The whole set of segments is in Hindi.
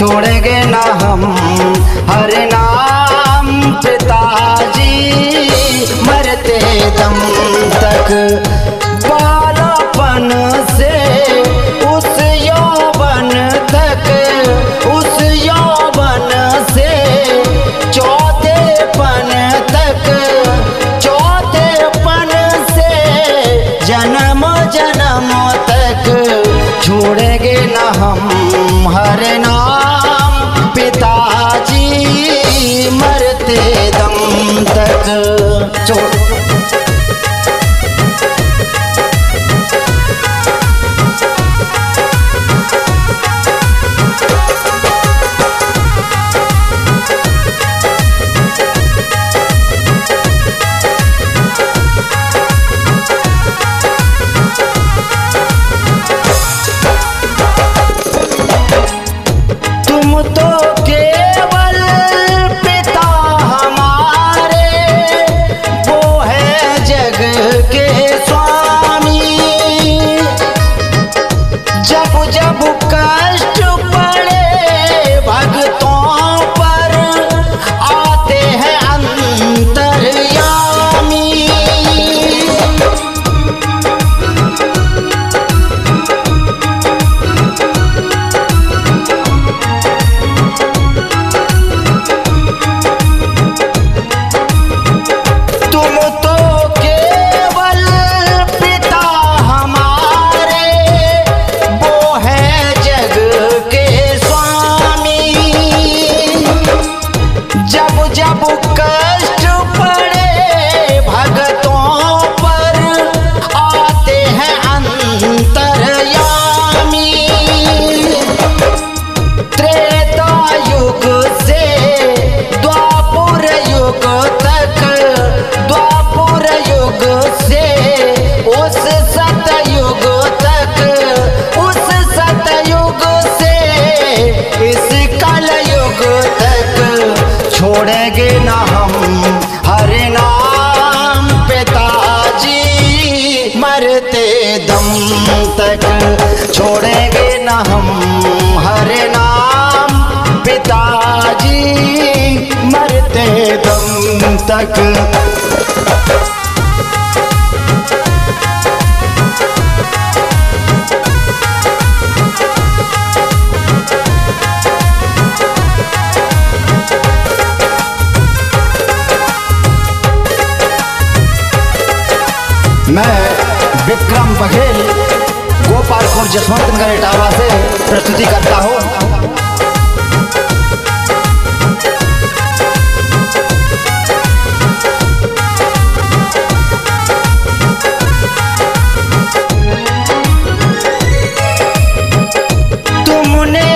छोड़ेंगे ना हम। हर नाम पिताजी मरते दम तक। बालापन से उस यौवन तक। उस यौवन से चौथेपन तक। चौथेपन से जन्म जन्म तक। छोड़ेंगे न हम। हर नाम दम छोड़ेंगे ना हम हर नाम पिताजी मरते दम तक। मैं विक्रम बघेल। गोपालपुर जसवंत नगर इटावा से प्रस्तुति करता हूँ। तुमने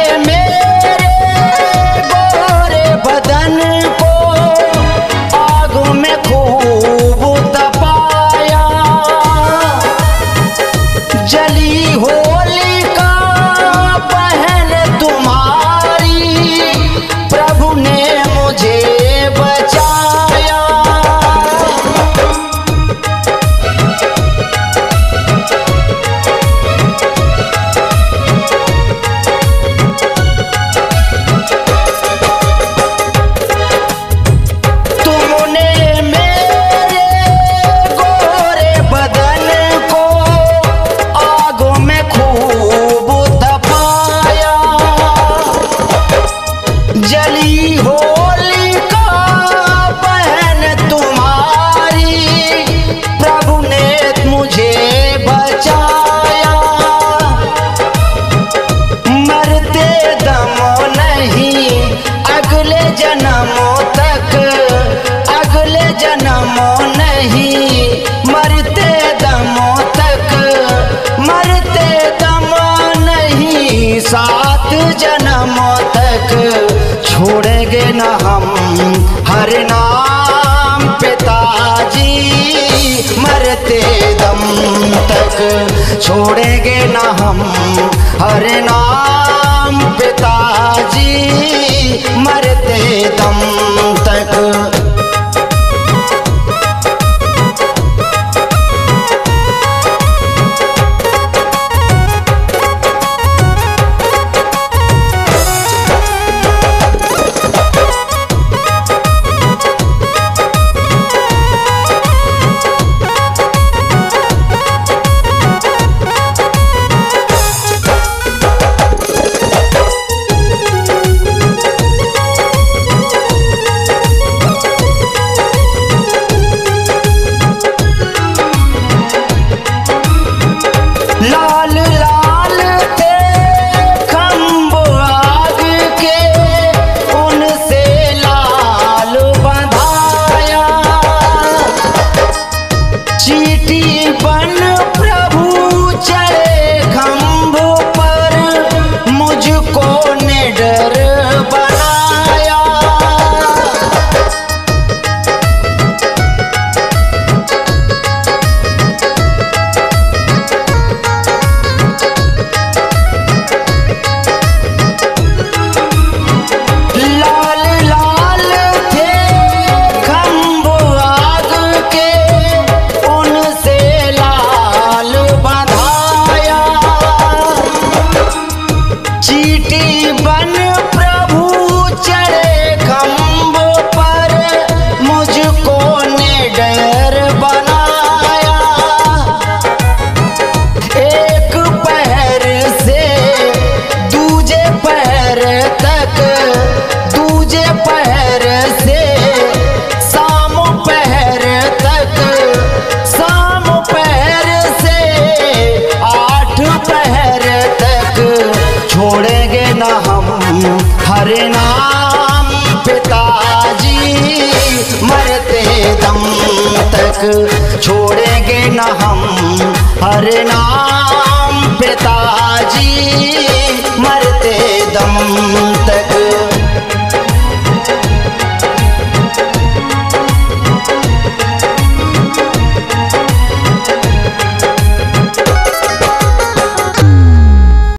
जन्मों तक छोड़ेंगे न हम हर नाम पिताजी, मरते दम तक छोड़ेंगे न हम हर नाम पिताजी, मरते दम तक। ti. छोड़ेंगे ना हम हरे नाम पिताजी। मरते दम तक छोड़ेंगे ना हम हरे नाम पिताजी। मरते दम